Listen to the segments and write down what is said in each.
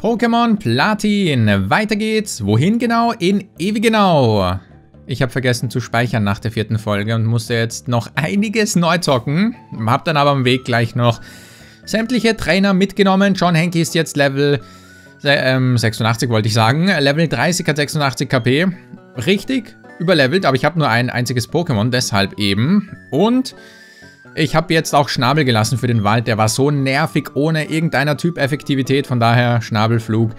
Pokémon Platin. Weiter geht's. Wohin genau? In Ewigenau. Ich habe vergessen zu speichern nach der vierten Folge und musste jetzt noch einiges neu zocken. Hab dann aber am Weg gleich noch sämtliche Trainer mitgenommen. John Henke ist jetzt Level ähm, 86, wollte ich sagen. Level 30 hat 86 KP. Richtig überlevelt, aber ich habe nur ein einziges Pokémon, deshalb eben. Und ich habe jetzt auch Schnabel gelassen für den Wald. Der war so nervig ohne irgendeiner Typ-Effektivität. Von daher Schnabelflug.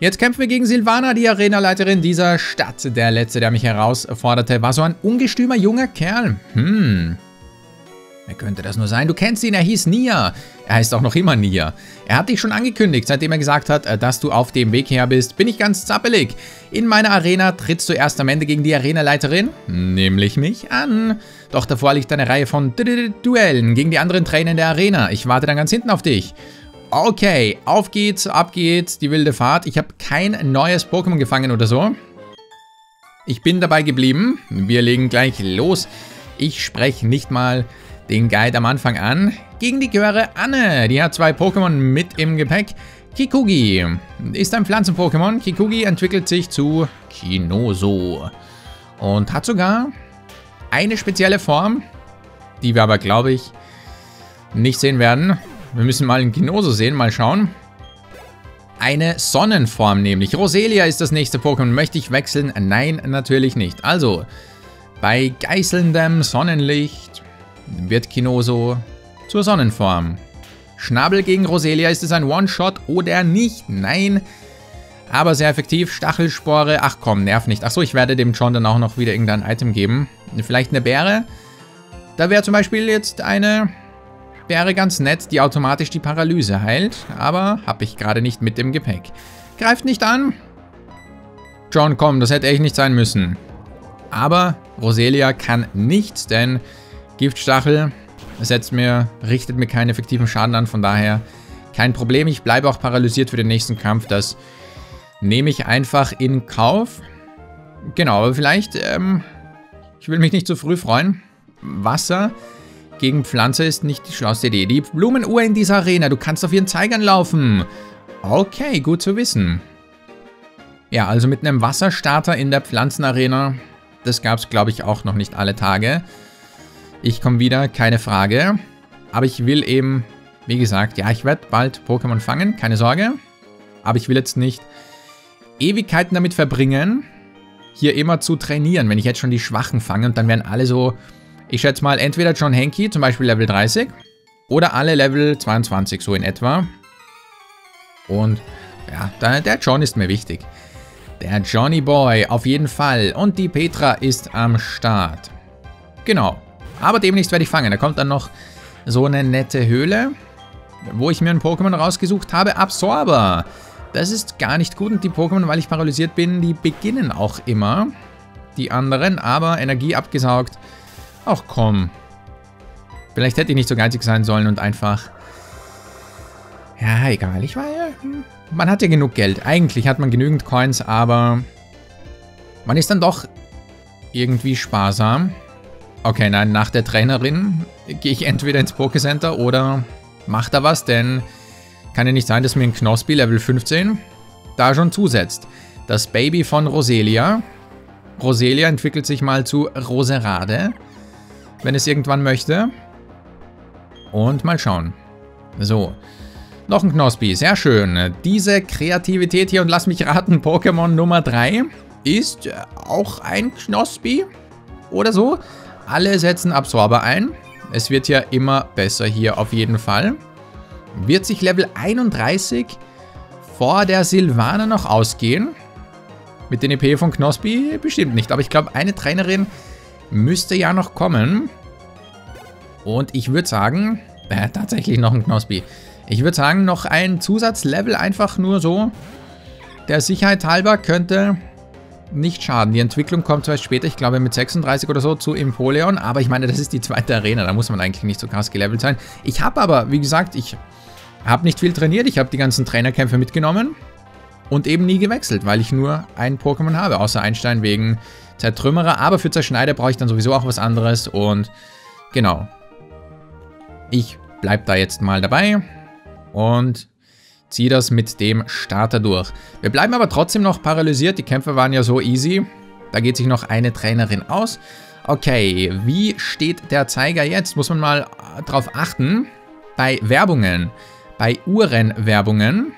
Jetzt kämpfen wir gegen Silvana, die Arenaleiterin dieser Stadt. Der letzte, der mich herausforderte, war so ein ungestümer junger Kerl. Hm, Wer könnte das nur sein? Du kennst ihn, er hieß Nia. Er heißt auch noch immer Nia. Er hat dich schon angekündigt, seitdem er gesagt hat, äh, dass du auf dem Weg her bist. Bin ich ganz zappelig. In meiner Arena trittst du erst am Ende gegen die Arenaleiterin, nämlich mich, an. Doch davor liegt eine Reihe von Duellen gegen die anderen Trainer in der Arena. Ich warte dann ganz hinten auf dich. Okay, auf geht's, ab geht's, die wilde Fahrt. Ich habe kein neues Pokémon gefangen oder so. Ich bin dabei geblieben. Wir legen gleich los. Ich spreche nicht mal den Guide am Anfang an. Gegen die Göre Anne. Die hat zwei Pokémon mit im Gepäck. Kikugi ist ein Pflanzen-Pokémon. Kikugi entwickelt sich zu Kinoso. Und hat sogar eine spezielle Form, die wir aber, glaube ich, nicht sehen werden. Wir müssen mal in Kinoso sehen, mal schauen. Eine Sonnenform nämlich. Roselia ist das nächste Pokémon. Möchte ich wechseln? Nein, natürlich nicht. Also, bei geißelndem Sonnenlicht wird Kinoso zur Sonnenform. Schnabel gegen Roselia, ist es ein One-Shot oder nicht? Nein. Aber sehr effektiv. Stachelspore. Ach komm, nerv nicht. Achso, ich werde dem John dann auch noch wieder irgendein Item geben. Vielleicht eine Beere. Da wäre zum Beispiel jetzt eine Beere ganz nett, die automatisch die Paralyse heilt. Aber habe ich gerade nicht mit dem Gepäck. Greift nicht an. John, komm, das hätte echt nicht sein müssen. Aber Roselia kann nichts, denn Giftstachel setzt mir, richtet mir keinen effektiven Schaden an, von daher kein Problem. Ich bleibe auch paralysiert für den nächsten Kampf. Das nehme ich einfach in Kauf. Genau, aber vielleicht, ähm, ich will mich nicht zu früh freuen. Wasser gegen Pflanze ist nicht die schlauste Idee. Die Blumenuhr in dieser Arena, du kannst auf ihren Zeigern laufen. Okay, gut zu wissen. Ja, also mit einem Wasserstarter in der Pflanzenarena, das gab es, glaube ich, auch noch nicht alle Tage. Ich komme wieder, keine Frage. Aber ich will eben, wie gesagt, ja, ich werde bald Pokémon fangen, keine Sorge. Aber ich will jetzt nicht Ewigkeiten damit verbringen, hier immer zu trainieren, wenn ich jetzt schon die Schwachen fange. Und dann werden alle so, ich schätze mal, entweder John Henke, zum Beispiel Level 30, oder alle Level 22, so in etwa. Und ja, der John ist mir wichtig. Der Johnny Boy, auf jeden Fall. Und die Petra ist am Start. Genau. Aber demnächst werde ich fangen. Da kommt dann noch so eine nette Höhle, wo ich mir ein Pokémon rausgesucht habe. Absorber. Das ist gar nicht gut und die Pokémon, weil ich paralysiert bin, die beginnen auch immer. Die anderen, aber Energie abgesaugt. Ach komm. Vielleicht hätte ich nicht so geizig sein sollen und einfach... Ja, egal. Ich war ja... Hm, man hat ja genug Geld. Eigentlich hat man genügend Coins, aber... Man ist dann doch irgendwie sparsam. Okay, nein, nach der Trainerin gehe ich entweder ins Pokécenter oder mache da was, denn kann ja nicht sein, dass mir ein Knospi Level 15 da schon zusetzt. Das Baby von Roselia. Roselia entwickelt sich mal zu Roserade, wenn es irgendwann möchte. Und mal schauen. So, noch ein Knospi, sehr schön. Diese Kreativität hier und lass mich raten, Pokémon Nummer 3 ist auch ein Knospi oder so. Alle setzen Absorber ein. Es wird ja immer besser hier auf jeden Fall. Wird sich Level 31 vor der Silvana noch ausgehen? Mit den EP von Knospi? Bestimmt nicht. Aber ich glaube, eine Trainerin müsste ja noch kommen. Und ich würde sagen, äh, tatsächlich noch ein Knospi. Ich würde sagen, noch ein Zusatzlevel einfach nur so. Der Sicherheit halber könnte nicht schaden. Die Entwicklung kommt zwar später, ich glaube mit 36 oder so, zu Empoleon, aber ich meine, das ist die zweite Arena, da muss man eigentlich nicht so krass gelevelt sein. Ich habe aber, wie gesagt, ich habe nicht viel trainiert, ich habe die ganzen Trainerkämpfe mitgenommen und eben nie gewechselt, weil ich nur ein Pokémon habe, außer Einstein wegen Zertrümmerer, aber für Zerschneider brauche ich dann sowieso auch was anderes und genau. Ich bleibe da jetzt mal dabei und ziehe das mit dem Starter durch. Wir bleiben aber trotzdem noch paralysiert. Die Kämpfe waren ja so easy. Da geht sich noch eine Trainerin aus. Okay, wie steht der Zeiger jetzt? Muss man mal drauf achten. Bei Werbungen, bei Uhrenwerbungen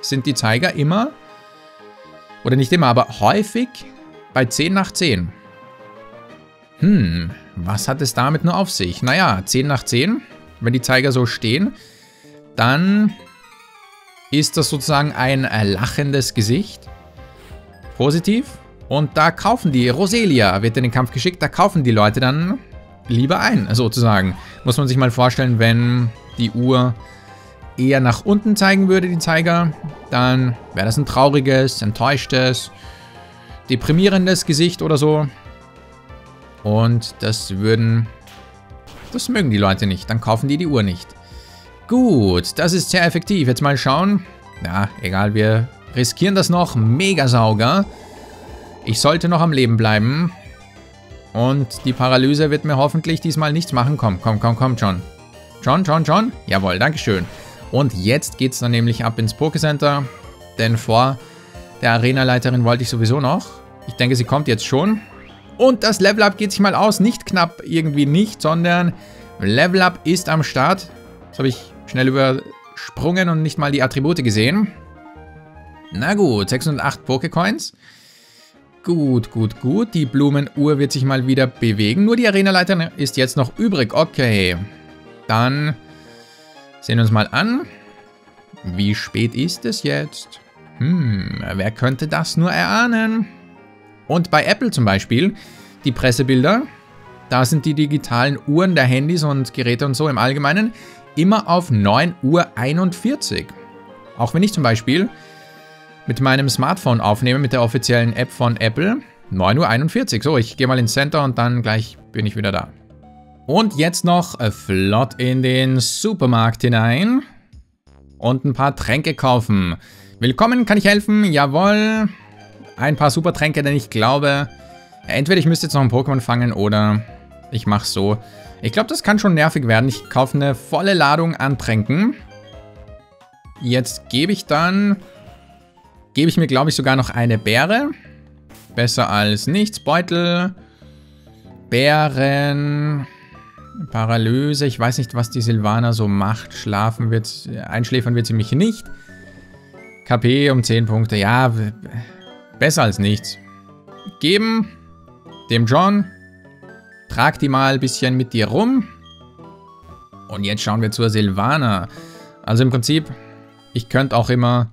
sind die Zeiger immer, oder nicht immer, aber häufig bei 10 nach 10. Hm, was hat es damit nur auf sich? Naja, 10 nach 10, wenn die Zeiger so stehen, dann ist das sozusagen ein lachendes Gesicht. Positiv. Und da kaufen die, Roselia wird in den Kampf geschickt, da kaufen die Leute dann lieber ein, sozusagen. Muss man sich mal vorstellen, wenn die Uhr eher nach unten zeigen würde, die Zeiger, dann wäre das ein trauriges, enttäuschtes, deprimierendes Gesicht oder so. Und das würden... Das mögen die Leute nicht. Dann kaufen die die Uhr nicht. Gut, das ist sehr effektiv. Jetzt mal schauen. Ja, egal, wir riskieren das noch. Megasauger. Ich sollte noch am Leben bleiben. Und die Paralyse wird mir hoffentlich diesmal nichts machen. Komm, komm, komm, komm, John. John, John, John. Jawohl, dankeschön. Und jetzt geht es dann nämlich ab ins Pokécenter. Denn vor der Arenaleiterin wollte ich sowieso noch. Ich denke, sie kommt jetzt schon. Und das Level Up geht sich mal aus. Nicht knapp irgendwie nicht, sondern Level Up ist am Start. Das habe ich schnell übersprungen und nicht mal die Attribute gesehen. Na gut, 608 Pokécoins. Gut, gut, gut. Die Blumenuhr wird sich mal wieder bewegen. Nur die Arenaleiterin ist jetzt noch übrig. Okay. Dann sehen wir uns mal an. Wie spät ist es jetzt? Hm, wer könnte das nur erahnen? Und bei Apple zum Beispiel, die Pressebilder, da sind die digitalen Uhren der Handys und Geräte und so im Allgemeinen immer auf 9 Uhr 41. Auch wenn ich zum Beispiel mit meinem Smartphone aufnehme, mit der offiziellen App von Apple, 9 Uhr 41. So, ich gehe mal ins Center und dann gleich bin ich wieder da. Und jetzt noch flott in den Supermarkt hinein und ein paar Tränke kaufen. Willkommen, kann ich helfen? Jawohl ein paar super Tränke, denn ich glaube, entweder ich müsste jetzt noch ein Pokémon fangen oder ich mache so. Ich glaube, das kann schon nervig werden. Ich kaufe eine volle Ladung an Tränken. Jetzt gebe ich dann, gebe ich mir, glaube ich, sogar noch eine Beere. Besser als nichts. Beutel, Bären, Paralyse. Ich weiß nicht, was die Silvana so macht. Schlafen wird, einschläfern wird sie mich nicht. KP um 10 Punkte. Ja, Besser als nichts. Geben dem John. Trag die mal ein bisschen mit dir rum. Und jetzt schauen wir zur Silvana. Also im Prinzip, ich könnte auch immer,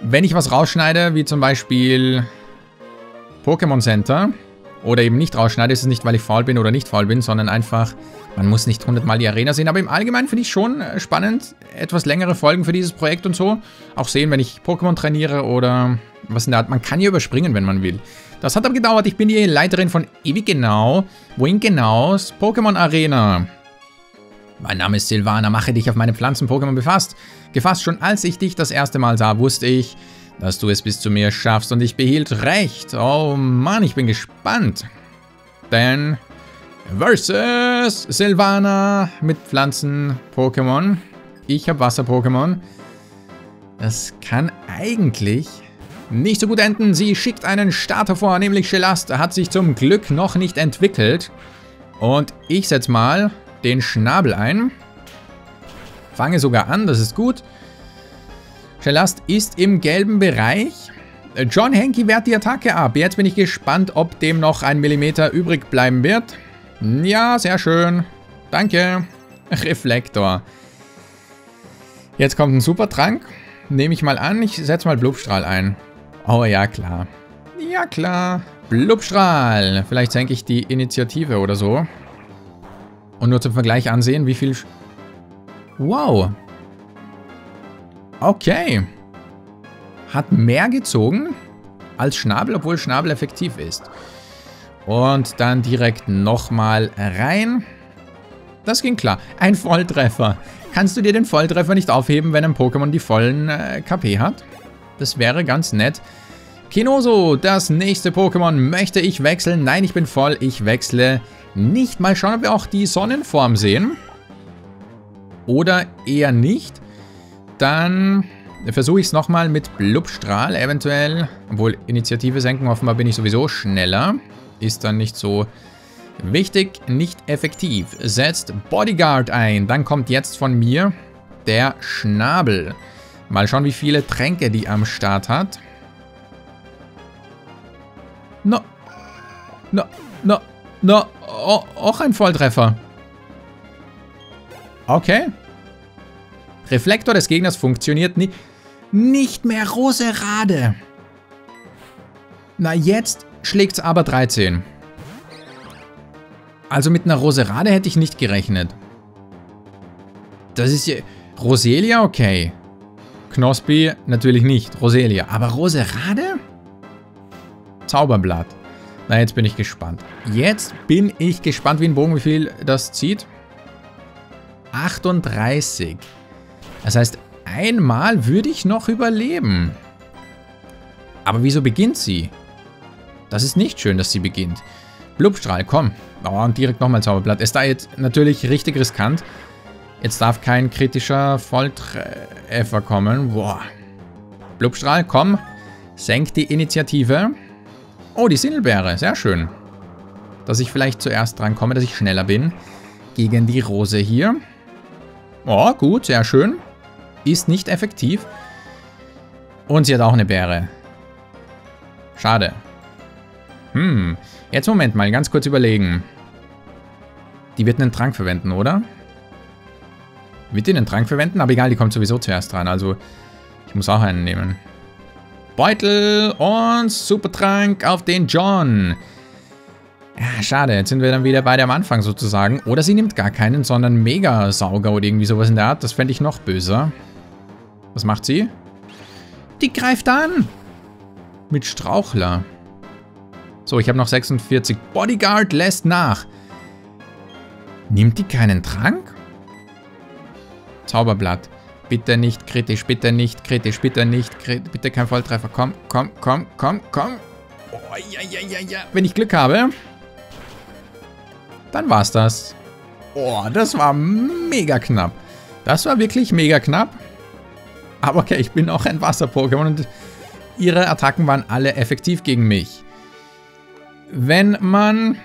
wenn ich was rausschneide, wie zum Beispiel Pokémon Center, oder eben nicht rausschneide, ist es nicht, weil ich faul bin oder nicht faul bin, sondern einfach, man muss nicht hundertmal die Arena sehen. Aber im Allgemeinen finde ich schon äh, spannend, etwas längere Folgen für dieses Projekt und so. Auch sehen, wenn ich Pokémon trainiere oder was in der Art. Man kann hier überspringen, wenn man will. Das hat aber gedauert. Ich bin die Leiterin von Ewig Genau. Wohin genau? Pokémon Arena. Mein Name ist Silvana, mache dich auf meine Pflanzen-Pokémon befasst. Gefasst schon als ich dich das erste Mal sah, wusste ich, dass du es bis zu mir schaffst und ich behielt recht. Oh Mann, ich bin gespannt. Denn versus Silvana mit Pflanzen-Pokémon. Ich habe Wasser-Pokémon. Das kann eigentlich nicht so gut enden. Sie schickt einen Starter vor, nämlich Shelast. Hat sich zum Glück noch nicht entwickelt. Und ich setze mal den Schnabel ein. Fange sogar an, das ist gut. Shelast ist im gelben Bereich. John Henke wehrt die Attacke ab. Jetzt bin ich gespannt, ob dem noch ein Millimeter übrig bleiben wird. Ja, sehr schön. Danke. Reflektor. Jetzt kommt ein Supertrank. Nehme ich mal an. Ich setze mal Blubstrahl ein. Oh ja, klar. Ja, klar. Blubstrahl. Vielleicht senke ich die Initiative oder so. Und nur zum Vergleich ansehen, wie viel... Sch wow. Okay. Hat mehr gezogen als Schnabel, obwohl Schnabel effektiv ist. Und dann direkt nochmal rein. Das ging klar. Ein Volltreffer. Kannst du dir den Volltreffer nicht aufheben, wenn ein Pokémon die vollen äh, KP hat? Das wäre ganz nett. Kinoso, das nächste Pokémon. Möchte ich wechseln? Nein, ich bin voll. Ich wechsle nicht. Mal schauen, ob wir auch die Sonnenform sehen. Oder eher nicht. dann versuche ich es nochmal mit Blubstrahl eventuell. Obwohl, Initiative senken, offenbar bin ich sowieso schneller. Ist dann nicht so wichtig, nicht effektiv. Setzt Bodyguard ein. Dann kommt jetzt von mir der Schnabel. Mal schauen, wie viele Tränke die am Start hat. No. No. No. No. Oh, auch ein Volltreffer. Okay. Reflektor des Gegners funktioniert nicht. Nicht mehr Roserade. Na, jetzt schlägt's aber 13. Also mit einer Roserade hätte ich nicht gerechnet. Das ist ja... Roselia, okay. Knospi natürlich nicht. Roselia. Aber Roserade? Zauberblatt. Na, jetzt bin ich gespannt. Jetzt bin ich gespannt wie ein Bogen, wie viel das zieht. 38. Das heißt, einmal würde ich noch überleben. Aber wieso beginnt sie? Das ist nicht schön, dass sie beginnt. Blubstrahl, komm. Oh, und direkt nochmal Zauberblatt. Ist da jetzt natürlich richtig riskant. Jetzt darf kein kritischer Volltreffer kommen. Boah. Blubstrahl, komm. Senk die Initiative. Oh, die Sindelbeere. Sehr schön. Dass ich vielleicht zuerst dran komme, dass ich schneller bin. Gegen die Rose hier. Oh, gut. Sehr schön. Ist nicht effektiv. Und sie hat auch eine Beere. Schade. Hm. Jetzt Moment mal, ganz kurz überlegen. Die wird einen Trank verwenden, oder? Wird die einen Trank verwenden? Aber egal, die kommt sowieso zuerst dran. Also, ich muss auch einen nehmen. Beutel und Supertrank auf den John. Ja, schade. Jetzt sind wir dann wieder beide am Anfang sozusagen. Oder sie nimmt gar keinen, sondern Mega-Sauger oder irgendwie sowas in der Art. Das fände ich noch böser. Was macht sie? Die greift an. Mit Strauchler. So, ich habe noch 46. Bodyguard lässt nach. Nimmt die keinen Trank? Zauberblatt. Bitte nicht kritisch, bitte nicht kritisch, bitte nicht kritisch, bitte kein Volltreffer. Komm, komm, komm, komm, komm. Oh, ja, ja, ja, ja. Wenn ich Glück habe, dann war's das. Oh, das war mega knapp. Das war wirklich mega knapp. Aber okay, ich bin auch ein Wasser-Pokémon und ihre Attacken waren alle effektiv gegen mich. Wenn man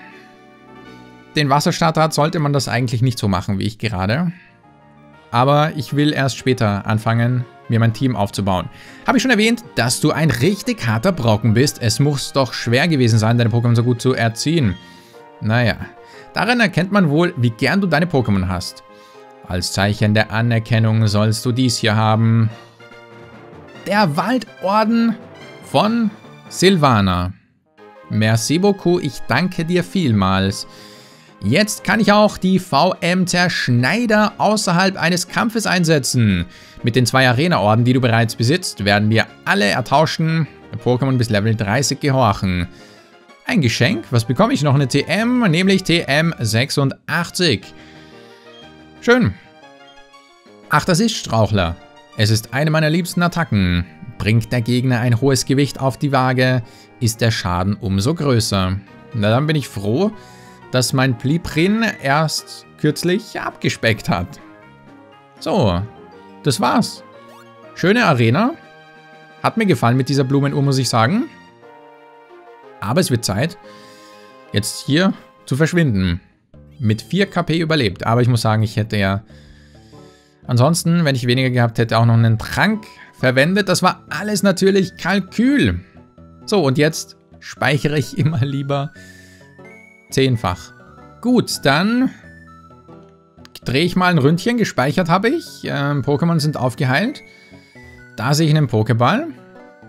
den Wasserstarter hat, sollte man das eigentlich nicht so machen, wie ich gerade. Aber ich will erst später anfangen, mir mein Team aufzubauen. Habe ich schon erwähnt, dass du ein richtig harter Brocken bist? Es muss doch schwer gewesen sein, deine Pokémon so gut zu erziehen. Naja, daran erkennt man wohl, wie gern du deine Pokémon hast. Als Zeichen der Anerkennung sollst du dies hier haben. Der Waldorden von Silvana. Merci beaucoup, ich danke dir vielmals. Jetzt kann ich auch die VM-Zerschneider außerhalb eines Kampfes einsetzen. Mit den zwei Arena-Orden, die du bereits besitzt, werden wir alle ertauschten Pokémon bis Level 30 gehorchen. Ein Geschenk? Was bekomme ich noch? Eine TM, nämlich TM86. Schön. Ach, das ist Strauchler. Es ist eine meiner liebsten Attacken. Bringt der Gegner ein hohes Gewicht auf die Waage, ist der Schaden umso größer. Na dann bin ich froh, dass mein Pliprin erst kürzlich abgespeckt hat. So, das war's. Schöne Arena. Hat mir gefallen mit dieser Blumenuhr, muss ich sagen. Aber es wird Zeit, jetzt hier zu verschwinden. Mit 4 KP überlebt. Aber ich muss sagen, ich hätte ja... Ansonsten, wenn ich weniger gehabt hätte, auch noch einen Trank verwendet. Das war alles natürlich Kalkül. So, und jetzt speichere ich immer lieber zehnfach. Gut, dann drehe ich mal ein Ründchen. Gespeichert habe ich. Ähm, Pokémon sind aufgeheilt. Da sehe ich einen Pokéball.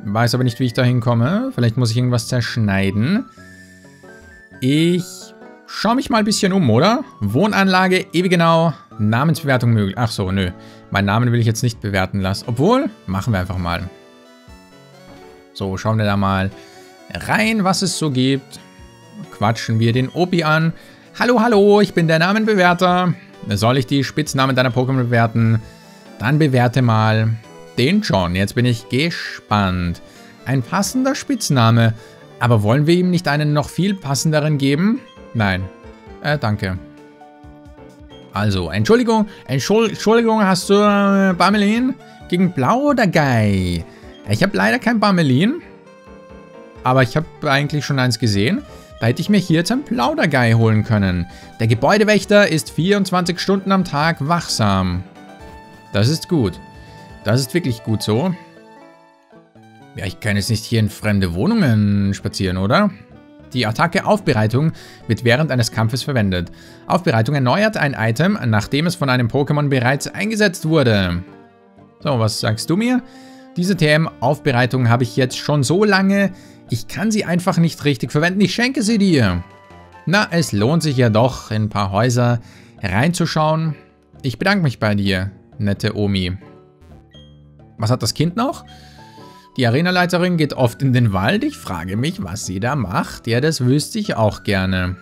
Weiß aber nicht, wie ich da hinkomme. Vielleicht muss ich irgendwas zerschneiden. Ich schaue mich mal ein bisschen um, oder? Wohnanlage, ewig genau. Namensbewertung möglich. Ach so, nö. Meinen Namen will ich jetzt nicht bewerten lassen. Obwohl, machen wir einfach mal. So, schauen wir da mal rein, was es so gibt. Quatschen wir den Opi an. Hallo, hallo, ich bin der Namenbewerter. Soll ich die Spitznamen deiner Pokémon bewerten? Dann bewerte mal den John. Jetzt bin ich gespannt. Ein passender Spitzname. Aber wollen wir ihm nicht einen noch viel passenderen geben? Nein. Äh, danke. Also, Entschuldigung, Entschuldigung, hast du, äh, Bamelin? Gegen Plaudergei. Ich habe leider kein Barmelin. Aber ich habe eigentlich schon eins gesehen. Hätte ich mir hier jetzt ein Plaudergei holen können. Der Gebäudewächter ist 24 Stunden am Tag wachsam. Das ist gut. Das ist wirklich gut so. Ja, ich kann jetzt nicht hier in fremde Wohnungen spazieren, oder? Die Attacke Aufbereitung wird während eines Kampfes verwendet. Aufbereitung erneuert ein Item, nachdem es von einem Pokémon bereits eingesetzt wurde. So, was sagst du mir? Diese TM-Aufbereitung habe ich jetzt schon so lange, ich kann sie einfach nicht richtig verwenden. Ich schenke sie dir. Na, es lohnt sich ja doch, in ein paar Häuser reinzuschauen. Ich bedanke mich bei dir, nette Omi. Was hat das Kind noch? Die Arenaleiterin geht oft in den Wald. Ich frage mich, was sie da macht. Ja, das wüsste ich auch gerne.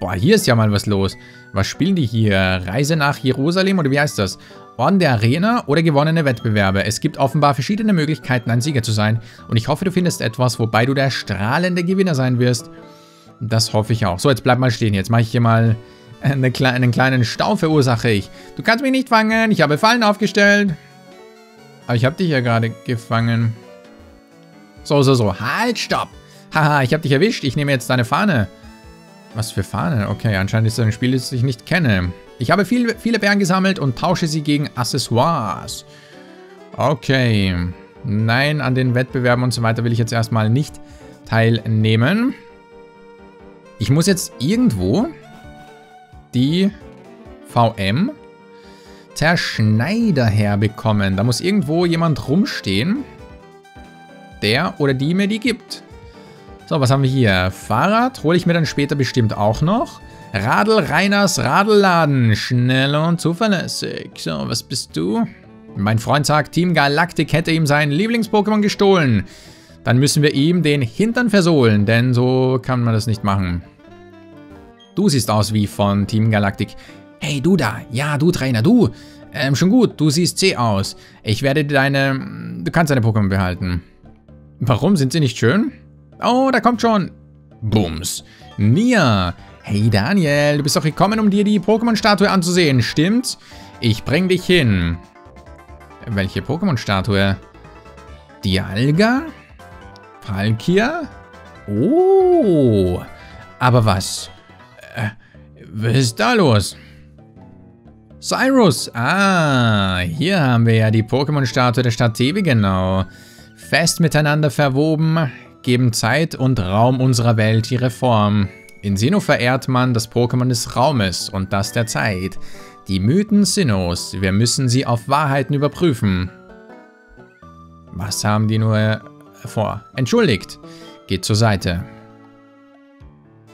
Boah, hier ist ja mal was los. Was spielen die hier? Reise nach Jerusalem oder wie heißt das? Orden der Arena oder gewonnene Wettbewerbe. Es gibt offenbar verschiedene Möglichkeiten, ein Sieger zu sein. Und ich hoffe, du findest etwas, wobei du der strahlende Gewinner sein wirst. Das hoffe ich auch. So, jetzt bleib mal stehen. Jetzt mache ich hier mal eine Kle einen kleinen Stau verursache ich. Du kannst mich nicht fangen. Ich habe Fallen aufgestellt. Aber ich habe dich ja gerade gefangen. So, so, so. Halt, stopp. Haha, ich habe dich erwischt. Ich nehme jetzt deine Fahne. Was für Fahne? Okay, anscheinend ist das ein Spiel, das ich nicht kenne. Ich habe viel, viele Bären gesammelt und tausche sie gegen Accessoires. Okay. Nein, an den Wettbewerben und so weiter will ich jetzt erstmal nicht teilnehmen. Ich muss jetzt irgendwo die VM Zerschneider herbekommen. Da muss irgendwo jemand rumstehen der oder die mir die gibt. So, was haben wir hier? Fahrrad hole ich mir dann später bestimmt auch noch. Radl Reiners Radelladen. Schnell und zuverlässig. So, was bist du? Mein Freund sagt, Team Galactic hätte ihm sein Lieblings-Pokémon gestohlen. Dann müssen wir ihm den Hintern versohlen, denn so kann man das nicht machen. Du siehst aus wie von Team Galactic. Hey, du da. Ja, du Trainer, du. Ähm, schon gut, du siehst C aus. Ich werde deine... Du kannst deine Pokémon behalten. Warum? Sind sie nicht schön? Oh, da kommt schon. Bums. Nia. Hey Daniel, du bist doch gekommen, um dir die Pokémon-Statue anzusehen, stimmt's? Ich bring dich hin. Welche Pokémon-Statue? Dialga? Palkia? Oh. Aber was? Äh, was ist da los? Cyrus. Ah, hier haben wir ja die Pokémon-Statue der Stadt Tebe genau fest miteinander verwoben, geben Zeit und Raum unserer Welt ihre Form. In Sinnoh verehrt man das Pokémon des Raumes und das der Zeit. Die Mythen Sinnohs, wir müssen sie auf Wahrheiten überprüfen. Was haben die nur vor? Entschuldigt, geht zur Seite.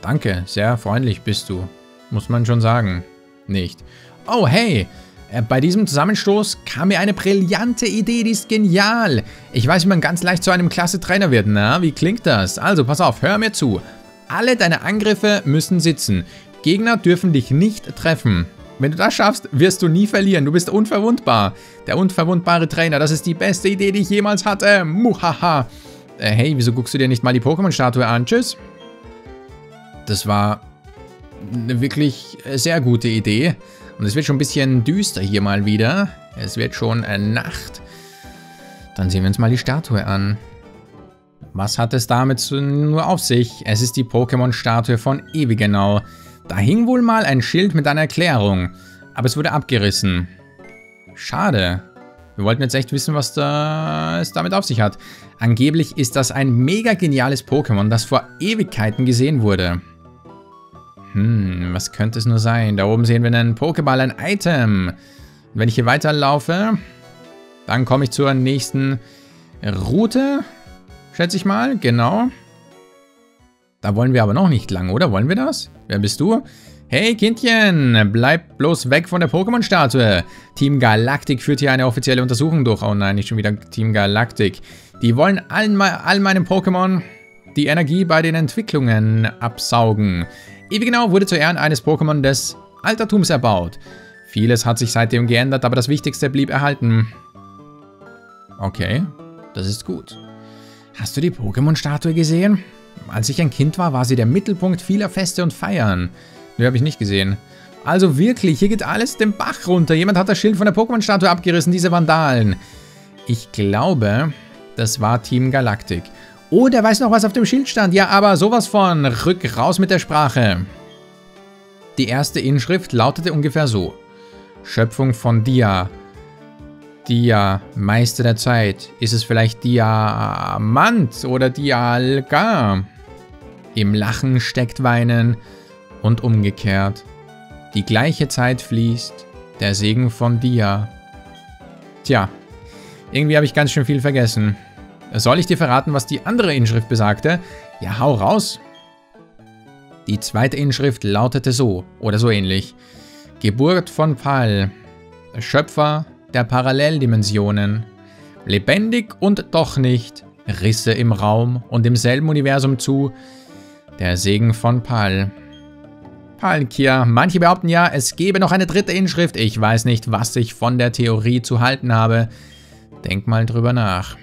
Danke, sehr freundlich bist du. Muss man schon sagen. Nicht. Oh, hey, äh, bei diesem Zusammenstoß kam mir eine brillante Idee, die ist genial. Ich weiß, wie man ganz leicht zu einem klasse Trainer wird. Na, wie klingt das? Also, pass auf, hör mir zu. Alle deine Angriffe müssen sitzen. Gegner dürfen dich nicht treffen. Wenn du das schaffst, wirst du nie verlieren. Du bist unverwundbar. Der unverwundbare Trainer, das ist die beste Idee, die ich jemals hatte. Muhaha. Äh, hey, wieso guckst du dir nicht mal die Pokémon-Statue an? Tschüss. Das war eine wirklich sehr gute Idee. Und es wird schon ein bisschen düster hier mal wieder. Es wird schon äh, Nacht. Dann sehen wir uns mal die Statue an. Was hat es damit nur auf sich? Es ist die Pokémon-Statue von Ewigenau. Da hing wohl mal ein Schild mit einer Erklärung. Aber es wurde abgerissen. Schade. Wir wollten jetzt echt wissen, was da es damit auf sich hat. Angeblich ist das ein mega geniales Pokémon, das vor Ewigkeiten gesehen wurde. Hm, was könnte es nur sein? Da oben sehen wir einen Pokéball, ein Item. Und wenn ich hier weiterlaufe, dann komme ich zur nächsten Route, schätze ich mal. Genau. Da wollen wir aber noch nicht lang, oder? Wollen wir das? Wer bist du? Hey Kindchen, bleib bloß weg von der Pokémon-Statue. Team Galactic führt hier eine offizielle Untersuchung durch. Oh nein, nicht schon wieder Team Galactic. Die wollen allen, all meinen Pokémon die Energie bei den Entwicklungen absaugen. Ewigenau wurde zu Ehren eines Pokémon des Altertums erbaut. Vieles hat sich seitdem geändert, aber das Wichtigste blieb erhalten. Okay, das ist gut. Hast du die Pokémon-Statue gesehen? Als ich ein Kind war, war sie der Mittelpunkt vieler Feste und Feiern. Nö, habe ich nicht gesehen. Also wirklich, hier geht alles den Bach runter. Jemand hat das Schild von der Pokémon-Statue abgerissen, diese Vandalen. Ich glaube, das war Team Galactic. Oh, der weiß noch, was auf dem Schild stand. Ja, aber sowas von. Rück raus mit der Sprache. Die erste Inschrift lautete ungefähr so. Schöpfung von Dia. Dia, Meister der Zeit. Ist es vielleicht Diamant oder Dialga? Im Lachen steckt Weinen und umgekehrt. Die gleiche Zeit fließt, der Segen von Dia. Tja, irgendwie habe ich ganz schön viel vergessen. Soll ich dir verraten, was die andere Inschrift besagte? Ja, hau raus. Die zweite Inschrift lautete so, oder so ähnlich. Geburt von Pal, Schöpfer der Paralleldimensionen. Lebendig und doch nicht, Risse im Raum und im selben Universum zu. Der Segen von Pal. Palkia, manche behaupten ja, es gebe noch eine dritte Inschrift. Ich weiß nicht, was ich von der Theorie zu halten habe. Denk mal drüber nach.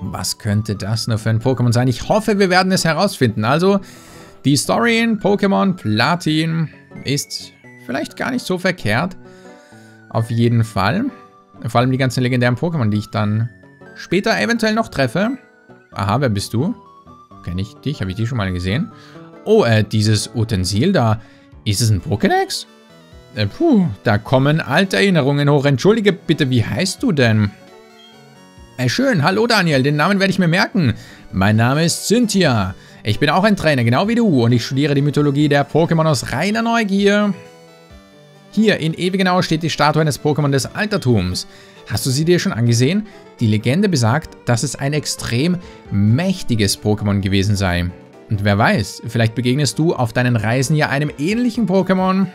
Was könnte das nur für ein Pokémon sein? Ich hoffe, wir werden es herausfinden. Also, die Story in Pokémon Platin ist vielleicht gar nicht so verkehrt. Auf jeden Fall. Vor allem die ganzen legendären Pokémon, die ich dann später eventuell noch treffe. Aha, wer bist du? Kenne ich dich? Habe ich dich schon mal gesehen? Oh, äh, dieses Utensil da. Ist es ein Pokédex? Äh, puh, da kommen alte Erinnerungen hoch. Entschuldige bitte, wie heißt du denn? Äh, schön, hallo Daniel, den Namen werde ich mir merken. Mein Name ist Cynthia. Ich bin auch ein Trainer, genau wie du, und ich studiere die Mythologie der Pokémon aus reiner Neugier. Hier in Ewigenau steht die Statue eines Pokémon des Altertums. Hast du sie dir schon angesehen? Die Legende besagt, dass es ein extrem mächtiges Pokémon gewesen sei. Und wer weiß, vielleicht begegnest du auf deinen Reisen ja einem ähnlichen Pokémon.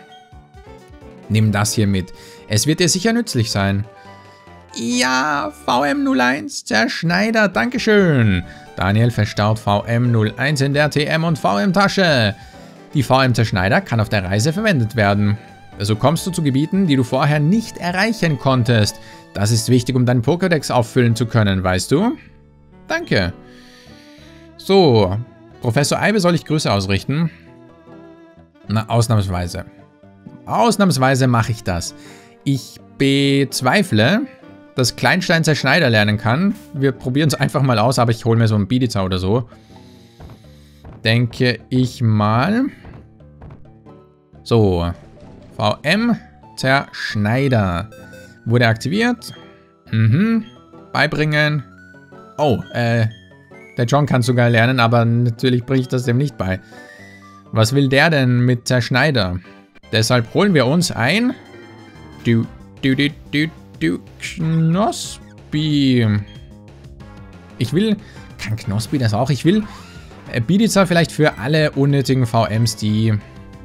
Nimm das hier mit. Es wird dir sicher nützlich sein. Ja, VM01, Zerschneider, Dankeschön. Daniel verstaut VM01 in der TM- und VM-Tasche. Die VM-Zerschneider kann auf der Reise verwendet werden. So kommst du zu Gebieten, die du vorher nicht erreichen konntest. Das ist wichtig, um deinen Pokédex auffüllen zu können, weißt du? Danke. So, Professor Eibe soll ich Grüße ausrichten? Na, ausnahmsweise. Ausnahmsweise mache ich das. Ich bezweifle, dass Kleinstein Zerschneider lernen kann. Wir probieren es einfach mal aus, aber ich hole mir so einen Bidiza oder so. Denke ich mal. So. VM Zerschneider. Wurde aktiviert. Mhm. Beibringen. Oh, äh, der John kann sogar lernen, aber natürlich bringe ich das dem nicht bei. Was will der denn mit Zerschneider? Deshalb holen wir uns ein... Du, du, du, du, du, Knospi. Ich will... Kann Knospi das auch? Ich will... Äh, Bidiza vielleicht für alle unnötigen VMs, die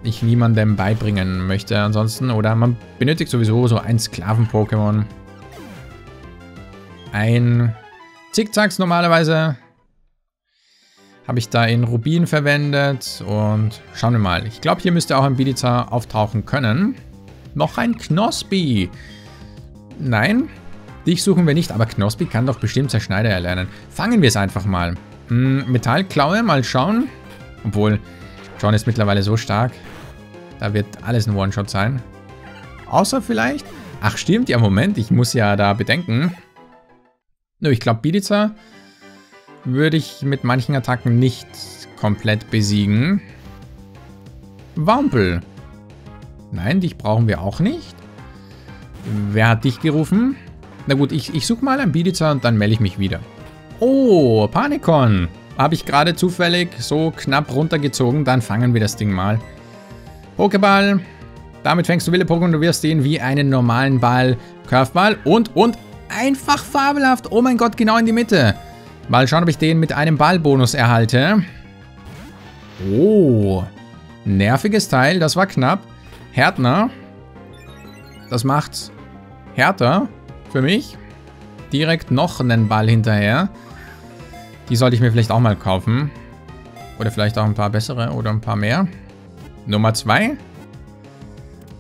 ich niemandem beibringen möchte ansonsten. Oder man benötigt sowieso so ein Sklaven-Pokémon. Ein Zickzacks normalerweise habe ich da in Rubin verwendet und schauen wir mal. Ich glaube, hier müsste auch ein Bidiza auftauchen können. Noch ein Knospi. Nein, dich suchen wir nicht, aber Knospi kann doch bestimmt Zerschneider erlernen. Fangen wir es einfach mal. Hm, Metallklaue, mal schauen. Obwohl, John ist mittlerweile so stark. Da wird alles ein One-Shot sein. Außer vielleicht... Ach stimmt, ja Moment, ich muss ja da bedenken. Nö, ich glaube Bidiza würde ich mit manchen Attacken nicht komplett besiegen. Wampel. Nein, dich brauchen wir auch nicht. Wer hat dich gerufen? Na gut, ich, ich suche mal ein Bidiza und dann melde ich mich wieder. Oh, Panikon. Habe ich gerade zufällig so knapp runtergezogen. Dann fangen wir das Ding mal. Pokéball. Damit fängst du wilde Pokémon. Du wirst den wie einen normalen Ball. Curveball und, und einfach fabelhaft. Oh mein Gott, genau in die Mitte. Mal schauen, ob ich den mit einem Ballbonus erhalte. Oh. Nerviges Teil, das war knapp. Härtner. Das macht's härter für mich. Direkt noch einen Ball hinterher. Die sollte ich mir vielleicht auch mal kaufen. Oder vielleicht auch ein paar bessere oder ein paar mehr. Nummer 2.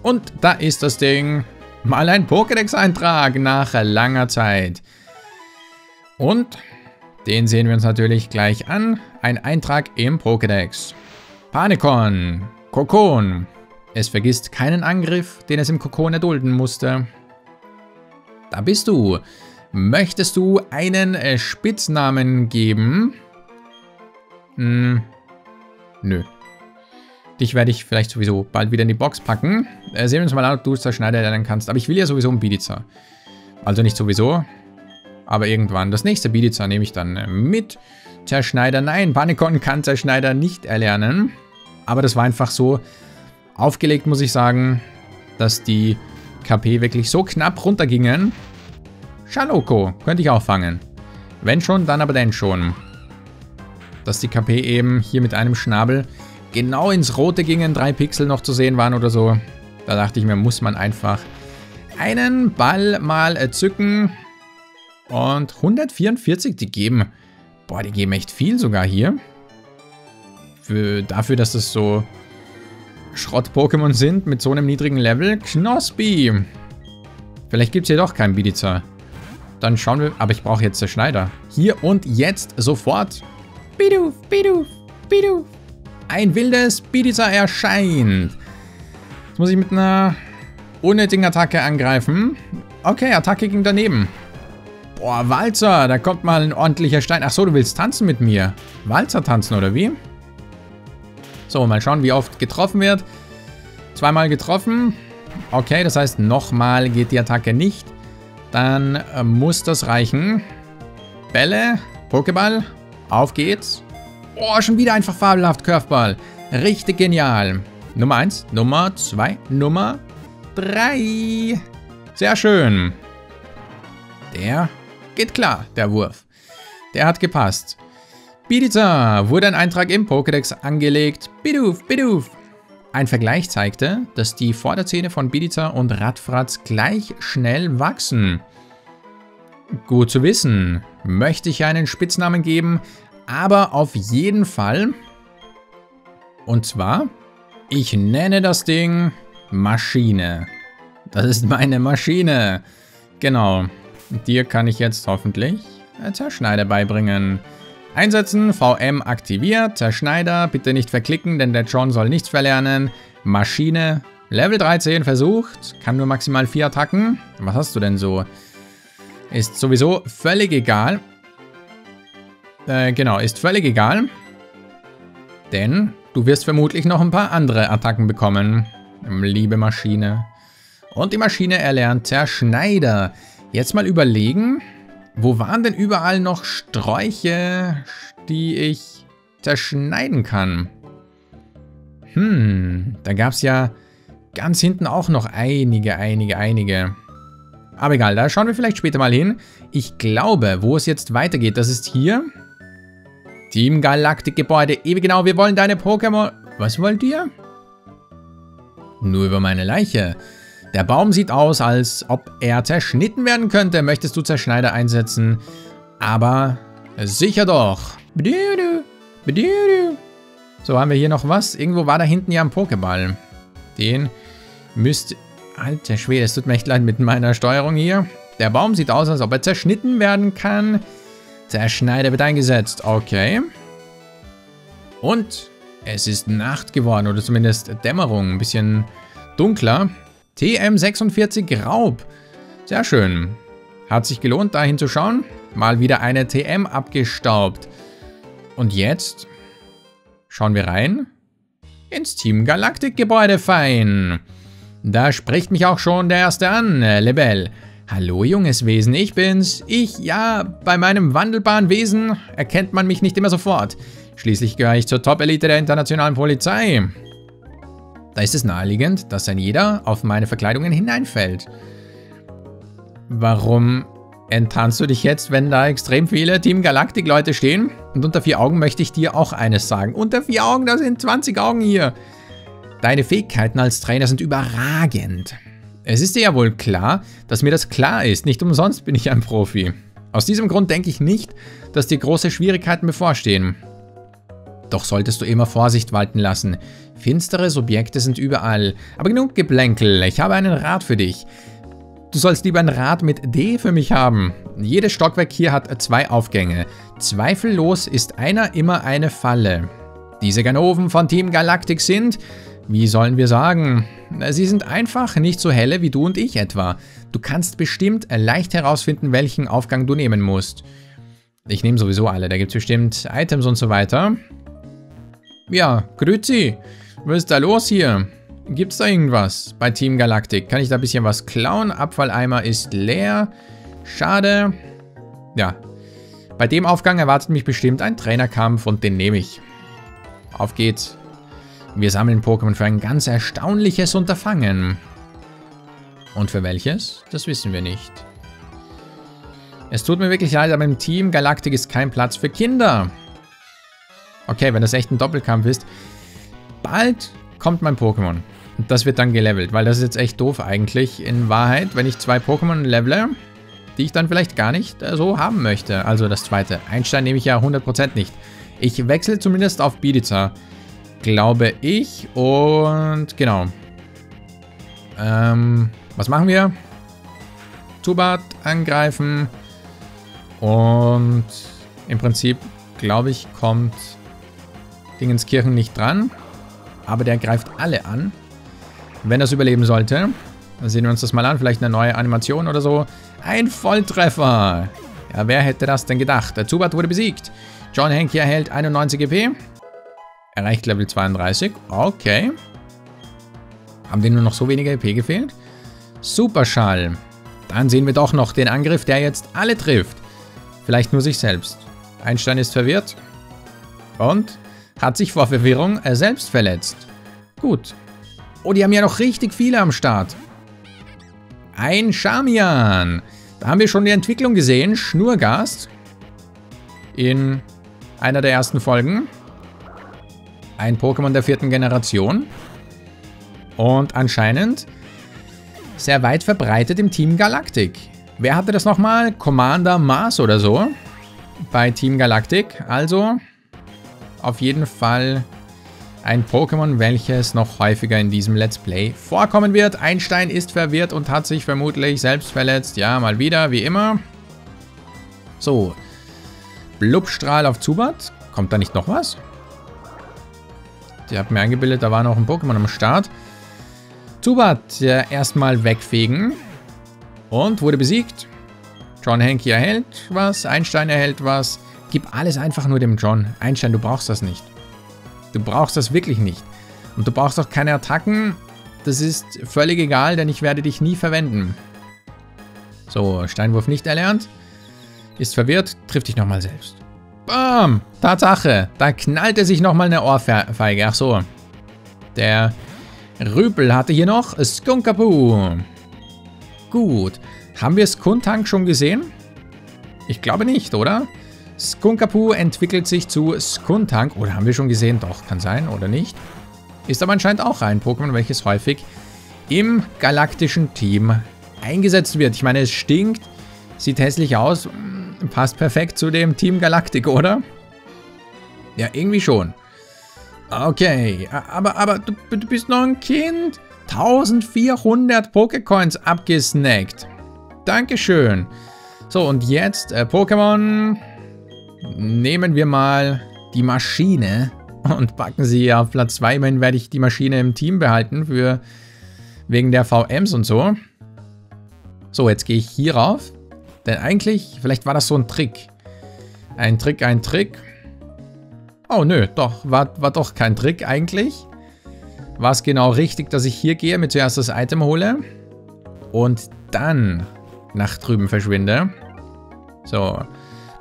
Und da ist das Ding. Mal ein Pokédex-Eintrag nach langer Zeit. Und den sehen wir uns natürlich gleich an. Ein Eintrag im Pokédex. Panikon. Kokon. Es vergisst keinen Angriff, den es im Kokon erdulden musste. Da bist du. Möchtest du einen äh, Spitznamen geben? Hm, nö. Dich werde ich vielleicht sowieso bald wieder in die Box packen. Äh, sehen wir uns mal an, ob du Zerschneider lernen kannst. Aber ich will ja sowieso einen Bidiza. Also nicht sowieso, aber irgendwann. Das nächste Bidiza nehme ich dann äh, mit. Zerschneider, nein, Panikon kann Zerschneider nicht erlernen. Aber das war einfach so aufgelegt, muss ich sagen, dass die KP wirklich so knapp runtergingen. Schaloko, könnte ich auch fangen. Wenn schon, dann aber denn schon. Dass die KP eben hier mit einem Schnabel genau ins Rote gingen, drei Pixel noch zu sehen waren oder so. Da dachte ich mir, muss man einfach einen Ball mal zücken. Und 144, die geben, boah, die geben echt viel sogar hier. Für, dafür, dass das so Schrott-Pokémon sind mit so einem niedrigen Level. Knospi. Vielleicht gibt es hier doch keinen Bidiza. Dann schauen wir, aber ich brauche jetzt der Schneider. Hier und jetzt sofort. Biduf, Biduf, Biduf. Ein wildes Bidiza erscheint. Jetzt muss ich mit einer unnötigen Attacke angreifen. Okay, Attacke ging daneben. Boah, Walzer, da kommt mal ein ordentlicher Stein. Achso, du willst tanzen mit mir. Walzer tanzen, oder wie? So, mal schauen, wie oft getroffen wird. Zweimal getroffen. Okay, das heißt, nochmal geht die Attacke nicht. Dann äh, muss das reichen. Bälle, Pokéball, auf geht's. Oh, schon wieder einfach fabelhaft Curveball. Richtig genial. Nummer 1, Nummer 2, Nummer 3. Sehr schön. Der geht klar, der Wurf. Der hat gepasst. Bidiza wurde ein Eintrag im Pokédex angelegt. Biduf, Biduf. Ein Vergleich zeigte, dass die Vorderzähne von Bidiza und Radfratz gleich schnell wachsen. Gut zu wissen. Möchte ich einen Spitznamen geben, aber auf jeden Fall. Und zwar, ich nenne das Ding Maschine. Das ist meine Maschine. Genau. Dir kann ich jetzt hoffentlich Zerschneider beibringen. Einsetzen, VM aktiviert, Zerschneider, bitte nicht verklicken, denn der John soll nichts verlernen. Maschine, Level 13 versucht, kann nur maximal 4 Attacken. Was hast du denn so? Ist sowieso völlig egal. Äh, genau, ist völlig egal. Denn du wirst vermutlich noch ein paar andere Attacken bekommen. Liebe Maschine. Und die Maschine erlernt Zerschneider. Jetzt mal überlegen, wo waren denn überall noch Sträuche, die ich zerschneiden kann? Hm, da gab es ja ganz hinten auch noch einige, einige, einige. Aber egal, da schauen wir vielleicht später mal hin. Ich glaube, wo es jetzt weitergeht, das ist hier. Team Galaktik Gebäude, ewig genau, wir wollen deine Pokémon... Was wollt ihr? Nur über meine Leiche. Der Baum sieht aus, als ob er zerschnitten werden könnte. Möchtest du Zerschneider einsetzen? Aber sicher doch. So, haben wir hier noch was? Irgendwo war da hinten ja ein Pokéball. Den müsst... Alter Schwede, es tut mir echt leid mit meiner Steuerung hier. Der Baum sieht aus, als ob er zerschnitten werden kann. Zerschneider wird eingesetzt. Okay. Und es ist Nacht geworden, oder zumindest Dämmerung. Ein bisschen dunkler. TM46 Raub. Sehr schön. Hat sich gelohnt, da hinzuschauen. Mal wieder eine TM abgestaubt. Und jetzt schauen wir rein ins Team Galaktik Gebäude fein. Da spricht mich auch schon der Erste an, Lebel. Hallo junges Wesen, ich bin's. Ich, ja, bei meinem wandelbaren Wesen erkennt man mich nicht immer sofort. Schließlich gehöre ich zur Top-Elite der internationalen Polizei. Da ist es naheliegend, dass ein jeder auf meine Verkleidungen hineinfällt. Warum enttarnst du dich jetzt, wenn da extrem viele Team Galactic Leute stehen? Und unter vier Augen möchte ich dir auch eines sagen. Unter vier Augen, da sind 20 Augen hier. Deine Fähigkeiten als Trainer sind überragend. Es ist dir ja wohl klar, dass mir das klar ist. Nicht umsonst bin ich ein Profi. Aus diesem Grund denke ich nicht, dass dir große Schwierigkeiten bevorstehen. Doch solltest du immer Vorsicht walten lassen. Finstere Subjekte sind überall. Aber genug Geplänkel, ich habe einen Rat für dich. Du sollst lieber ein Rad mit D für mich haben. Jedes Stockwerk hier hat zwei Aufgänge. Zweifellos ist einer immer eine Falle. Diese Ganoven von Team Galactic sind, Wie sollen wir sagen? Sie sind einfach nicht so helle wie du und ich etwa. Du kannst bestimmt leicht herausfinden, welchen Aufgang du nehmen musst. Ich nehme sowieso alle, da gibt es bestimmt Items und so weiter. Ja, grüezi. Was ist da los hier? Gibt's da irgendwas bei Team Galactic? Kann ich da ein bisschen was klauen? Abfalleimer ist leer. Schade. Ja. Bei dem Aufgang erwartet mich bestimmt ein Trainerkampf und den nehme ich. Auf geht's. Wir sammeln Pokémon für ein ganz erstaunliches Unterfangen. Und für welches? Das wissen wir nicht. Es tut mir wirklich leid, aber im Team Galactic ist kein Platz für Kinder. Okay, wenn das echt ein Doppelkampf ist. Bald kommt mein Pokémon. Und das wird dann gelevelt, weil das ist jetzt echt doof eigentlich. In Wahrheit, wenn ich zwei Pokémon levele, die ich dann vielleicht gar nicht äh, so haben möchte. Also das zweite. Einstein nehme ich ja 100% nicht. Ich wechsle zumindest auf Bidiza glaube ich. Und genau. Ähm, was machen wir? Zubat angreifen. Und im Prinzip, glaube ich, kommt Dingenskirchen nicht dran. Aber der greift alle an. Wenn das überleben sollte. Dann sehen wir uns das mal an. Vielleicht eine neue Animation oder so. Ein Volltreffer. Ja, wer hätte das denn gedacht? Der Zubat wurde besiegt. John Henke erhält 91 EP. Erreicht Level 32. Okay. Haben denen nur noch so wenige EP gefehlt? Superschall. Dann sehen wir doch noch den Angriff, der jetzt alle trifft. Vielleicht nur sich selbst. Einstein ist verwirrt. Und hat sich vor Verwirrung er selbst verletzt. Gut. Oh, die haben ja noch richtig viele am Start. Ein Charmian. Da haben wir schon die Entwicklung gesehen. Schnurgast. In einer der ersten Folgen. Ein Pokémon der vierten Generation. Und anscheinend sehr weit verbreitet im Team Galactic. Wer hatte das nochmal? Commander Mars oder so? Bei Team Galactic. Also auf jeden Fall ein Pokémon, welches noch häufiger in diesem Let's Play vorkommen wird. Einstein ist verwirrt und hat sich vermutlich selbst verletzt. Ja, mal wieder, wie immer. So. Blubstrahl auf Zubat. Kommt da nicht noch was? Die hat mir eingebildet, da war noch ein Pokémon am Start. Zubat ja, erstmal wegfegen. Und wurde besiegt. John Henke erhält was, Einstein erhält was. Gib alles einfach nur dem John. Einstein, du brauchst das nicht. Du brauchst das wirklich nicht. Und du brauchst auch keine Attacken. Das ist völlig egal, denn ich werde dich nie verwenden. So, Steinwurf nicht erlernt. Ist verwirrt, trifft dich nochmal selbst. Bam! Tatsache. Da knallt er sich nochmal eine Ohrfeige. Ach so. Der Rüpel hatte hier noch Skunkapu. Gut. Haben wir Skuntank schon gesehen? Ich glaube nicht, oder? Skunkapu entwickelt sich zu Skuntank. Oder haben wir schon gesehen? Doch, kann sein, oder nicht? Ist aber anscheinend auch ein Pokémon, welches häufig im galaktischen Team eingesetzt wird. Ich meine, es stinkt, sieht hässlich aus, Passt perfekt zu dem Team Galactic, oder? Ja, irgendwie schon. Okay, aber, aber du, du bist noch ein Kind. 1400 Pokécoins abgesnackt. Dankeschön. So, und jetzt äh, Pokémon. Nehmen wir mal die Maschine und packen sie auf Platz 2. Immerhin werde ich die Maschine im Team behalten für wegen der VMs und so. So, jetzt gehe ich hier rauf. Denn eigentlich, vielleicht war das so ein Trick. Ein Trick, ein Trick. Oh, nö, doch, war, war doch kein Trick eigentlich. War es genau richtig, dass ich hier gehe, mir zuerst das Item hole und dann nach drüben verschwinde. So,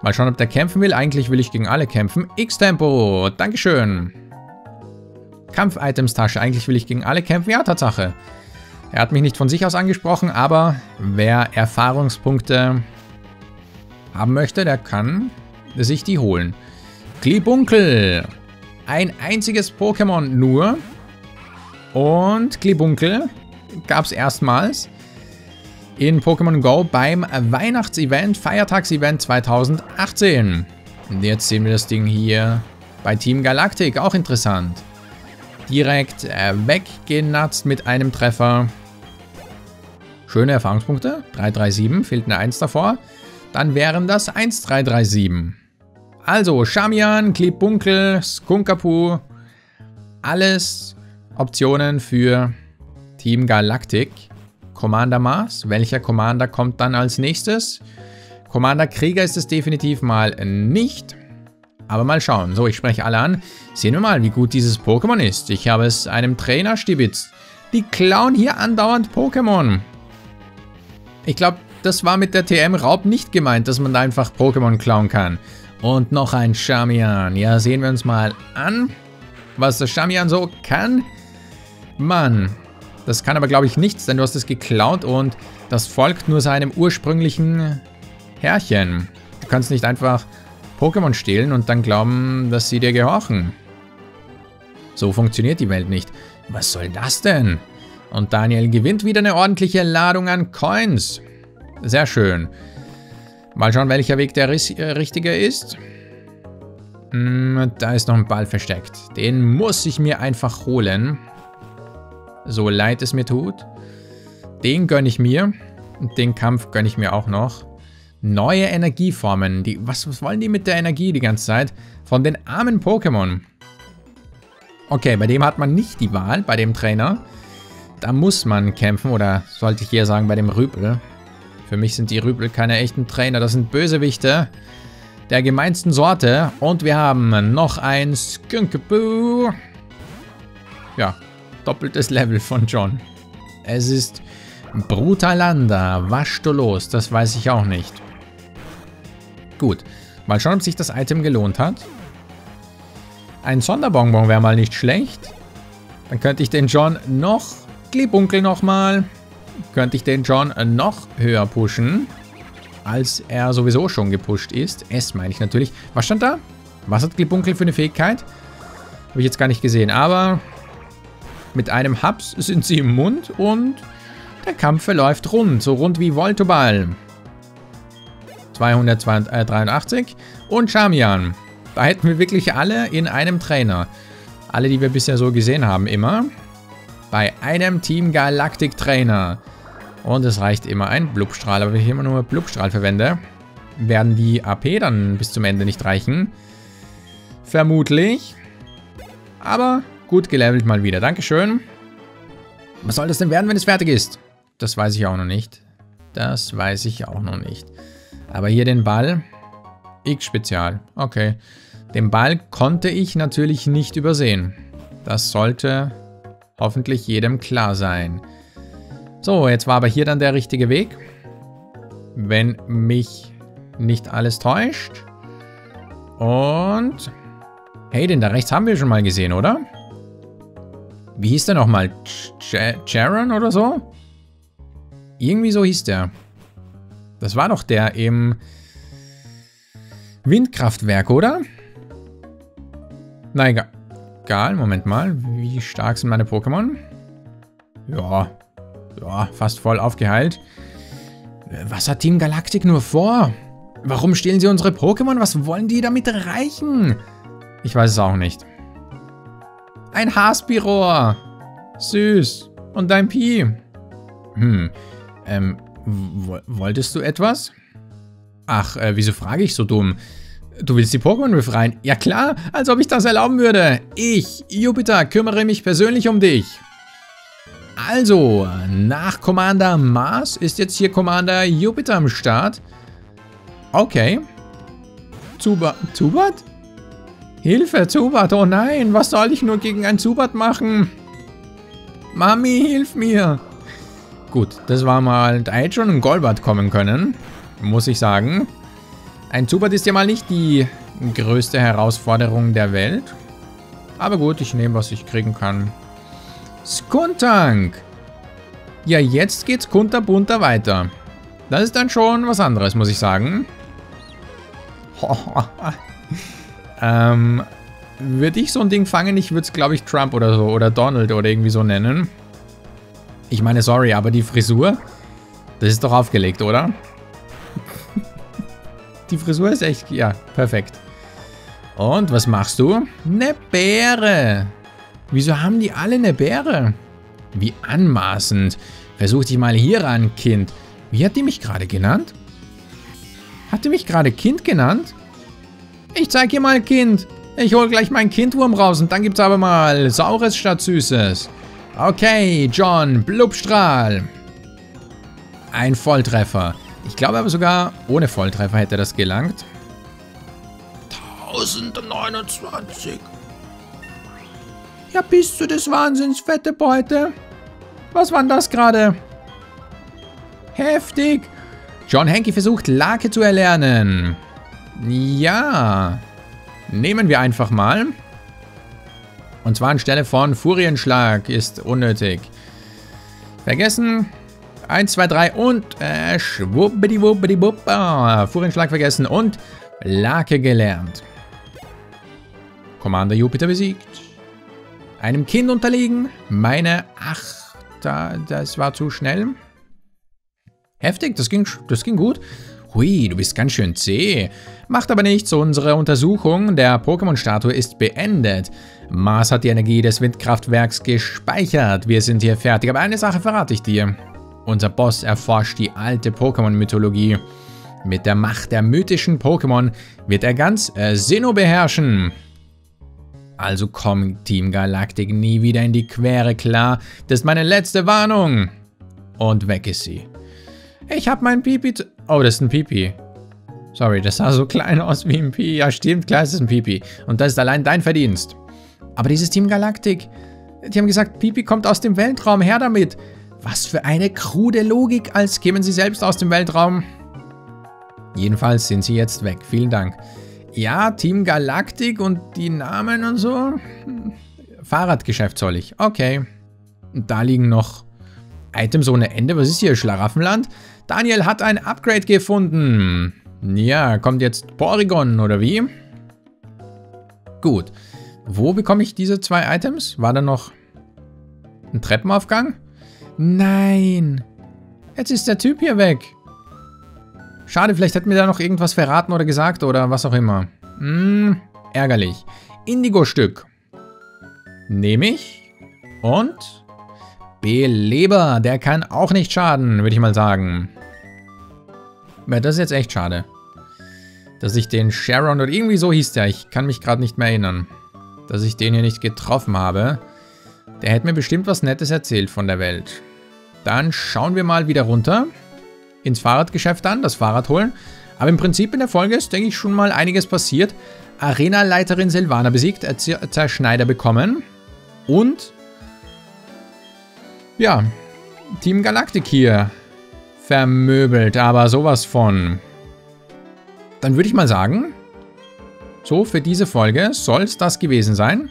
mal schauen, ob der kämpfen will. Eigentlich will ich gegen alle kämpfen. X-Tempo, Dankeschön. Kampf-Items-Tasche, eigentlich will ich gegen alle kämpfen. Ja, Tatsache. Er hat mich nicht von sich aus angesprochen, aber wer Erfahrungspunkte haben möchte, der kann sich die holen. Klibunkel. Ein einziges Pokémon nur. Und Klibunkel gab es erstmals in Pokémon Go beim Weihnachtsevent, Feiertagsevent 2018. Und jetzt sehen wir das Ding hier bei Team Galactic, auch interessant. Direkt äh, weggenatzt mit einem Treffer. Schöne Erfahrungspunkte, 337, fehlt eine 1 davor. Dann wären das 1337. Also, Shamian, Klebunkel, Skunkapu, alles Optionen für Team Galactic. Commander Mars. Welcher Commander kommt dann als nächstes? Commander Krieger ist es definitiv mal nicht. Aber mal schauen. So, ich spreche alle an. Sehen wir mal, wie gut dieses Pokémon ist. Ich habe es einem Trainer stibitzt. Die klauen hier andauernd Pokémon. Ich glaube, das war mit der TM Raub nicht gemeint, dass man da einfach Pokémon klauen kann. Und noch ein Charmian. Ja, sehen wir uns mal an, was das Charmian so kann. Mann, das kann aber glaube ich nichts, denn du hast es geklaut und das folgt nur seinem ursprünglichen Herrchen. Du kannst nicht einfach Pokémon stehlen und dann glauben, dass sie dir gehorchen. So funktioniert die Welt nicht. Was soll das denn? Und Daniel gewinnt wieder eine ordentliche Ladung an Coins. Sehr schön. Mal schauen, welcher Weg der äh, richtige ist. Hm, da ist noch ein Ball versteckt. Den muss ich mir einfach holen. So leid es mir tut. Den gönne ich mir. Den Kampf gönne ich mir auch noch. Neue Energieformen. Die, was, was wollen die mit der Energie die ganze Zeit? Von den armen Pokémon. Okay, bei dem hat man nicht die Wahl, bei dem Trainer. Da muss man kämpfen, oder sollte ich eher sagen, bei dem Rüpel. Für mich sind die Rüpel keine echten Trainer, das sind Bösewichte der gemeinsten Sorte. Und wir haben noch ein Skunkaboo. Ja, doppeltes Level von John. Es ist Brutalanda. Wasch du los, das weiß ich auch nicht. Gut, mal schauen, ob sich das Item gelohnt hat. Ein Sonderbonbon wäre mal nicht schlecht. Dann könnte ich den John noch, Glibunkel nochmal, könnte ich den John noch höher pushen, als er sowieso schon gepusht ist. S meine ich natürlich. Was stand da? Was hat Glibunkel für eine Fähigkeit? Habe ich jetzt gar nicht gesehen, aber mit einem Hubs sind sie im Mund und der Kampf verläuft rund, so rund wie Voltoball. 283 und Charmian. Da hätten wir wirklich alle in einem Trainer. Alle, die wir bisher so gesehen haben, immer. Bei einem Team Galactic Trainer. Und es reicht immer ein Blubstrahl. Aber wenn ich immer nur Blubstrahl verwende, werden die AP dann bis zum Ende nicht reichen. Vermutlich. Aber gut gelevelt mal wieder. Dankeschön. Was soll das denn werden, wenn es fertig ist? Das weiß ich auch noch nicht. Das weiß ich auch noch nicht. Aber hier den Ball. X-Spezial. Okay. Den Ball konnte ich natürlich nicht übersehen. Das sollte hoffentlich jedem klar sein. So, jetzt war aber hier dann der richtige Weg. Wenn mich nicht alles täuscht. Und... Hey, den da rechts haben wir schon mal gesehen, oder? Wie hieß der nochmal? Charon oder so? Irgendwie so hieß der. Das war doch der im Windkraftwerk, oder? Na egal. Egal, Moment mal. Wie stark sind meine Pokémon? Ja, ja, fast voll aufgeheilt. Was hat Team Galactic nur vor? Warum stehlen sie unsere Pokémon? Was wollen die damit erreichen? Ich weiß es auch nicht. Ein Haspiror. Süß. Und dein Pi. Hm. Ähm, wolltest du etwas? Ach, äh, wieso frage ich so dumm? Du willst die Pokémon befreien? Ja klar, als ob ich das erlauben würde. Ich, Jupiter, kümmere mich persönlich um dich. Also, nach Commander Mars ist jetzt hier Commander Jupiter am Start. Okay. Zubat? Zubat? Hilfe, Zubat, oh nein, was soll ich nur gegen ein Zubat machen? Mami, hilf mir. Gut, das war mal, da hätte schon ein Golbat kommen können, muss ich sagen. Ein Zubat ist ja mal nicht die größte Herausforderung der Welt. Aber gut, ich nehme, was ich kriegen kann. Skuntank. Ja, jetzt geht's kunterbunter weiter. Das ist dann schon was anderes, muss ich sagen. ähm, würde ich so ein Ding fangen, ich würde es, glaube ich, Trump oder so oder Donald oder irgendwie so nennen. Ich meine, sorry, aber die Frisur, das ist doch aufgelegt, oder? Die Frisur ist echt, ja, perfekt. Und was machst du? Eine Beere. Wieso haben die alle eine Beere? Wie anmaßend. Versuch dich mal hier ran, Kind. Wie hat die mich gerade genannt? Hat die mich gerade Kind genannt? Ich zeig dir mal, Kind. Ich hole gleich meinen Kindwurm raus und dann gibt's aber mal Saures statt Süßes. Okay, John, Blubstrahl. Ein Volltreffer. Ich glaube aber sogar ohne Volltreffer hätte das gelangt. 1029. Ja, bist du des Wahnsinns, fette Beute? Was war denn das gerade? Heftig. John Henke versucht, Lake zu erlernen. Ja. Nehmen wir einfach mal. Und zwar anstelle von Furienschlag ist unnötig. Vergessen. 1, 2, 3 und äh, schwuppdiwuppdiwupp. Ah, Furienschlag vergessen und Lake gelernt. Commander Jupiter besiegt. Einem Kind unterliegen. Meine... Ach, da, das war zu schnell. Heftig, das ging, das ging gut. Hui, du bist ganz schön zäh. Macht aber nichts, unsere Untersuchung der Pokémon-Statue ist beendet. Mars hat die Energie des Windkraftwerks gespeichert. Wir sind hier fertig, aber eine Sache verrate ich dir. Unser Boss erforscht die alte Pokémon-Mythologie. Mit der Macht der mythischen Pokémon wird er ganz äh, Sinnoh beherrschen. Also komm, Team Galactic, nie wieder in die Quere, klar? Das ist meine letzte Warnung. Und weg ist sie. Ich hab mein Pipi... Oh, das ist ein Pipi. Sorry, das sah so klein aus wie ein Pipi. Ja, stimmt, klar, es ist ein Pipi. Und das ist allein dein Verdienst. Aber dieses Team Galactic, die haben gesagt, Pipi kommt aus dem Weltraum, her damit. Was für eine krude Logik, als kämen sie selbst aus dem Weltraum. Jedenfalls sind sie jetzt weg. Vielen Dank. Ja, Team Galactic und die Namen und so. Fahrradgeschäft soll ich. Okay. Da liegen noch Items ohne Ende. Was ist hier? Schlaraffenland? Daniel hat ein Upgrade gefunden. Ja, kommt jetzt Porygon, oder wie? Gut. Wo bekomme ich diese zwei Items? War da noch ein Treppenaufgang? Nein. Jetzt ist der Typ hier weg. Schade, vielleicht hat mir da noch irgendwas verraten oder gesagt oder was auch immer. Hm, ärgerlich. Indigo-Stück. Nehme ich. Und Beleber, der kann auch nicht schaden, würde ich mal sagen. Aber das ist jetzt echt schade. Dass ich den Sharon oder irgendwie so hieß der, ich kann mich gerade nicht mehr erinnern. Dass ich den hier nicht getroffen habe. Der hätte mir bestimmt was Nettes erzählt von der Welt. Dann schauen wir mal wieder runter. Ins Fahrradgeschäft an, das Fahrrad holen. Aber im Prinzip in der Folge ist, denke ich, schon mal einiges passiert. Arena-Leiterin Silvana besiegt, Zerschneider bekommen. Und ja, Team Galactic hier vermöbelt, aber sowas von. Dann würde ich mal sagen, so für diese Folge soll es das gewesen sein.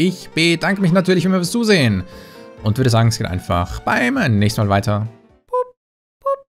Ich bedanke mich natürlich immer fürs Zusehen und würde sagen, es geht einfach beim nächsten Mal weiter.